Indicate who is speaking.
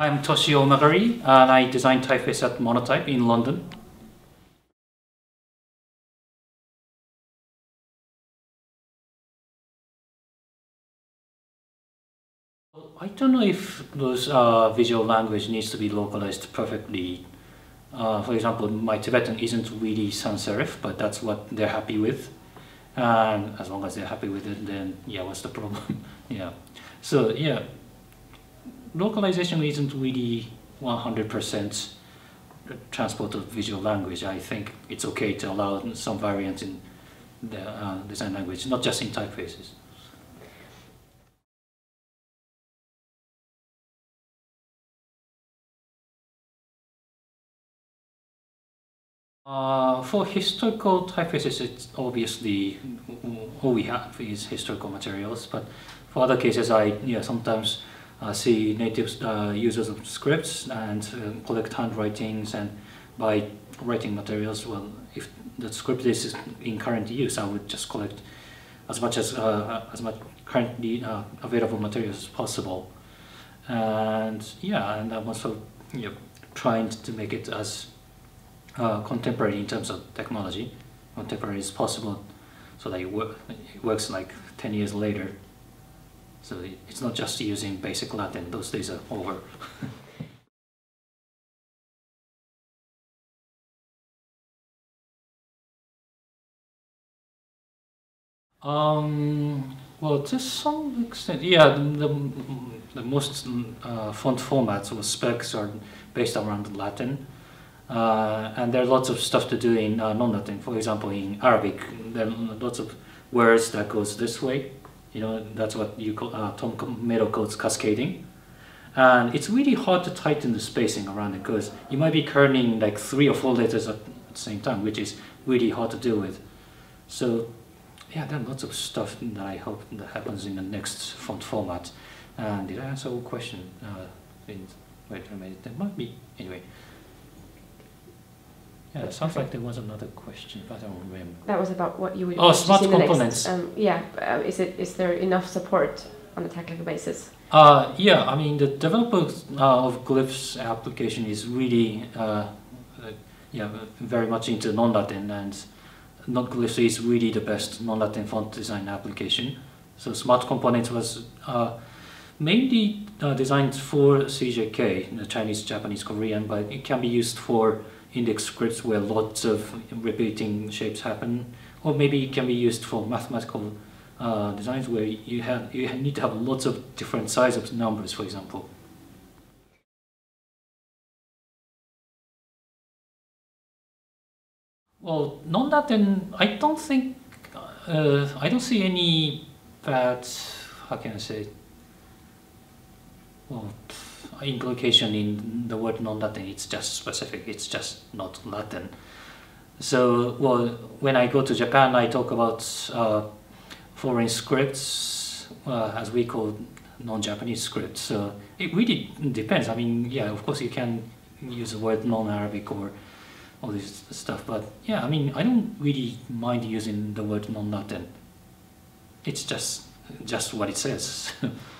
Speaker 1: I'm Toshi Omagari, and I design typeface at Monotype in London. I don't know if those uh, visual language needs to be localized perfectly. Uh, for example, my Tibetan isn't really sans serif, but that's what they're happy with. And as long as they're happy with it, then yeah, what's the problem? yeah. So yeah, localization isn't really 100% transport of visual language. I think it's okay to allow some variants in the uh, design language, not just in typefaces. Uh, for historical typefaces, it's obviously all we have is historical materials, but for other cases, I yeah, sometimes see native uh, users of scripts and uh, collect handwritings and by writing materials, well, if the script is in current use, I would just collect as much as uh, as much currently uh, available materials as possible. And yeah, and I'm also you know, trying to make it as uh, contemporary in terms of technology, contemporary as possible, so that it, wor it works like 10 years later. So it's not just using basic Latin, those days are over. um, well, to some extent, yeah, the, the, the most uh, font formats or specs are based around Latin. Uh, and there are lots of stuff to do in uh, non-Latin. For example, in Arabic, there are lots of words that goes this way. You know, that's what you call, uh, Tom Meadow calls cascading. And it's really hard to tighten the spacing around it because you might be kerning like three or four letters at, the same time, which is really hard to deal with. So yeah, there are lots of stuff that I hope that happens in the next font format. And did I answer all question? Uh, in, wait a minute, there might be, anyway. Yeah, it sounds like there was another question, but I don't remember.
Speaker 2: That was about what you would.
Speaker 1: Oh, smart components.
Speaker 2: Um, yeah, uh, is it is there enough support on a technical basis?
Speaker 1: Uh, yeah, I mean the developers uh, of Glyphs application is really, uh, uh yeah, very much into non-Latin, and not Glyphs is really the best non-Latin font design application. So Smart Components was uh, mainly designed for CJK, the Chinese, Japanese, Korean, but it can be used for Indic scripts where lots of repeating shapes happen, or maybe it can be used for mathematical uh, designs where you have you need to have lots of different sizes of numbers, for example. Well, non-Latin, I don't think, uh, I don't see any bad, how can I say, well, implication in the word non-Latin. It's just specific. It's just not Latin. So, well, when I go to Japan, I talk about uh, foreign scripts, uh, as we call non-Japanese scripts. So it really depends. I mean, yeah, of course you can use the word non-Arabic or all this stuff, but yeah, I mean, I don't really mind using the word non-Latin. It's just just what it says.